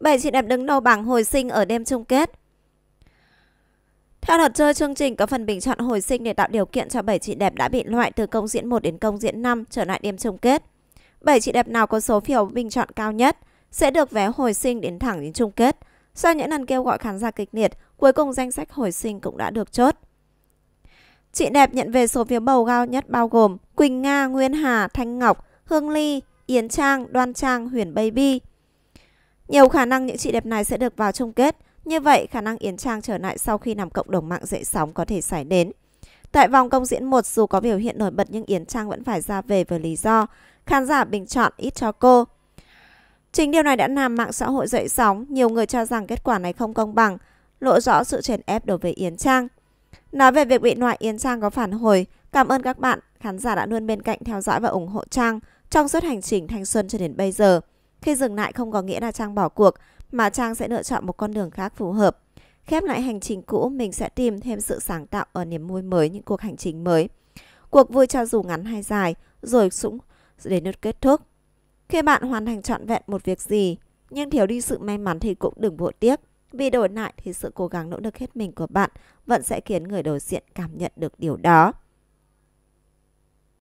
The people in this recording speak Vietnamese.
7 chị đẹp đứng đầu bảng hồi sinh ở đêm chung kết. Theo luật chơi, chương trình có phần bình chọn hồi sinh để tạo điều kiện cho 7 chị đẹp đã bị loại từ công diễn 1 đến công diễn 5 trở lại đêm chung kết. 7 chị đẹp nào có số phiếu bình chọn cao nhất sẽ được vé hồi sinh đến thẳng đến chung kết. Sau những lần kêu gọi khán giả kịch liệt, cuối cùng danh sách hồi sinh cũng đã được chốt. Chị đẹp nhận về số phiếu bầu cao nhất bao gồm Quỳnh Nga, Nguyên Hà, Thanh Ngọc, Hương Ly, Yến Trang, Đoan Trang, Huyền Baby. Nhiều khả năng những chị đẹp này sẽ được vào chung kết. Như vậy, khả năng Yến Trang trở lại sau khi nằm cộng đồng mạng dậy sóng có thể xảy đến. Tại vòng công diễn 1, dù có biểu hiện nổi bật nhưng Yến Trang vẫn phải ra về với lý do khán giả bình chọn ít cho cô. Chính điều này đã làm mạng xã hội dậy sóng, nhiều người cho rằng kết quả này không công bằng, lộ rõ sự chèn ép đối với Yến Trang. Nói về việc bị loại Yến Trang có phản hồi, cảm ơn các bạn, khán giả đã luôn bên cạnh theo dõi và ủng hộ Trang trong suốt hành trình thanh xuân cho đến bây giờ. Khi dừng lại không có nghĩa là Trang bỏ cuộc, mà Trang sẽ lựa chọn một con đường khác phù hợp. Khép lại hành trình cũ, mình sẽ tìm thêm sự sáng tạo ở niềm vui mới, những cuộc hành trình mới. Cuộc vui cho dù ngắn hay dài, rồi cũng đến nước kết thúc. Khi bạn hoàn thành trọn vẹn một việc gì, nhưng thiếu đi sự may mắn thì cũng đừng vội tiếc. Vì đổi lại thì sự cố gắng nỗ lực hết mình của bạn vẫn sẽ khiến người đối diện cảm nhận được điều đó.